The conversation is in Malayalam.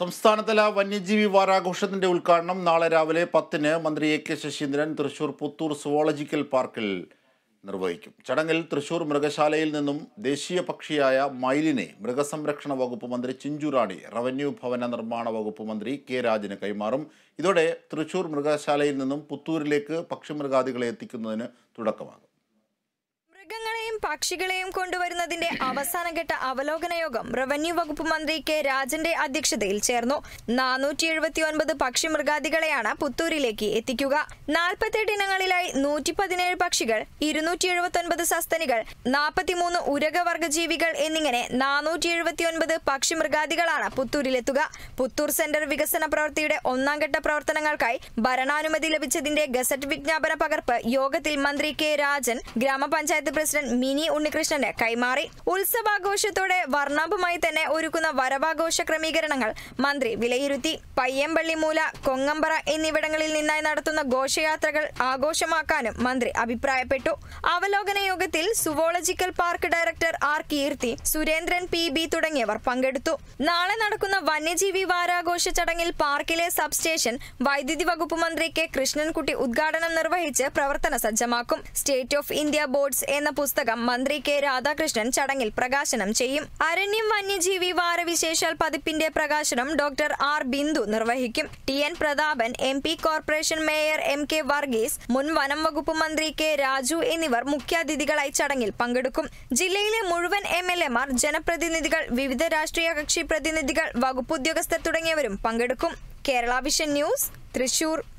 സംസ്ഥാനതല വന്യജീവി വാരാഘോഷത്തിന്റെ ഉദ്ഘാടനം നാളെ രാവിലെ പത്തിന് മന്ത്രി A K Saseendran Thrissur Puthur zoological പാർക്കിൽ നിർവഹിക്കും. ചടങ്ങിൽ തൃശൂർ മൃഗശാലയിൽ നിന്നും ദേശീയ പക്ഷിയായ മൈലിനെ മൃഗസംരക്ഷണ വകുപ്പ് മന്ത്രി ചിഞ്ചു റാണി റവന്യൂ ഭവന നിർമ്മാണ വകുപ്പ് മന്ത്രി കെ രാജന് കൈമാറും. ഇതോടെ തൃശൂർ മൃഗശാലയിൽ നിന്നും പുത്തൂരിലേക്ക് പക്ഷിമൃഗാദികളെ എത്തിക്കുന്നതിന് തുടക്കമാകും. മൃഗങ്ങളെയും പക്ഷികളെയും കൊണ്ടുവരുന്നതിന്റെ അവസാനഘട്ട അവലോകന യോഗം റവന്യൂ വകുപ്പ് മന്ത്രി കെ രാജന്റെ അധ്യക്ഷതയിൽ ചേർന്നു. നാനൂറ്റി എഴുപത്തി ഒൻപത് പക്ഷി മൃഗാദികളെയാണ് പുത്തൂരിലേക്ക് എത്തിക്കുക. നാൽപ്പത്തെട്ട് ഇനങ്ങളിലായി നൂറ്റി പതിനേഴ് പക്ഷികൾ ഇരുന്നൂറ്റി എഴുപത്തി ഒൻപത് സസ്തനികൾ നാൽപ്പത്തിമൂന്ന് ഉരകവർഗ ജീവികൾ എന്നിങ്ങനെ നാനൂറ്റി എഴുപത്തി ഒൻപത് പക്ഷി മൃഗാദികളാണ് പുത്തൂരിലെത്തുക. പുത്തൂർ സെന്റർ വികസന പ്രവൃത്തിയുടെ ഒന്നാം ഘട്ട പ്രവർത്തനങ്ങൾക്കായി ഭരണാനുമതി ലഭിച്ചതിന്റെ ഗസറ്റ് വിജ്ഞാപന പകർപ്പ് യോഗത്തിൽ മന്ത്രി കെ രാജൻ ഗ്രാമപഞ്ചായത്ത് പ്രസിഡന്റ് മിനി ഉണ്ണികൃഷ്ണന് കൈമാറി ഉത്സവാഘോഷത്തോടെ വർണാഭമായി തന്നെ ഒരുക്കുന്ന വരവാഘോഷ ക്രമീകരണങ്ങൾ മന്ത്രി വിലയിരുത്തി. പയ്യമ്പള്ളിമൂല കൊങ്ങമ്പറ എന്നിവിടങ്ങളിൽ നിന്നായി നടത്തുന്ന ഘോഷയാത്രകൾ ആഘോഷമാക്കാനും മന്ത്രി അഭിപ്രായപ്പെട്ടു. അവലോകന യോഗത്തിൽ zoological park director R Keerthi Surendran P B തുടങ്ങിയവർ പങ്കെടുത്തു. നാളെ നടക്കുന്ന വന്യജീവി വാരാഘോഷ ചടങ്ങിൽ പാർക്കിലെ സബ്സ്റ്റേഷൻ വൈദ്യുതി വകുപ്പ് മന്ത്രി കെ കൃഷ്ണൻകുട്ടി ഉദ്ഘാടനം നിർവഹിച്ച് പ്രവർത്തന സജ്ജമാക്കും. സ്റ്റേറ്റ് ഓഫ് ഇന്ത്യ ബോർഡ്സ് എന്ന പുസ്തകം മന്ത്രി കെ രാധാകൃഷ്ണൻ ചടങ്ങിൽ പ്രകാശനം ചെയ്യും. അരണ്യം വന്യജീവി വാരവിശേഷാൽ പതിപ്പിന്റെ പ്രകാശനം ഡോക്ടർ ആർ. ബിന്ദു നിർവഹിക്കും. T. N. Prathapan M. P corporation mayor M. K. Varghese മുൻ വനം വകുപ്പ് മന്ത്രി കെ. രാജു എന്നിവർ മുഖ്യാതിഥികളായി ചടങ്ങിൽ പങ്കെടുക്കും. ജില്ലയിലെ മുഴുവൻ എം. എൽ. എമാർ ജനപ്രതിനിധികൾ വിവിധ രാഷ്ട്രീയ കക്ഷി പ്രതിനിധികൾ വകുപ്പ് ഉദ്യോഗസ്ഥർ തുടങ്ങിയവരും പങ്കെടുക്കും. Kerala vision news Thrissur.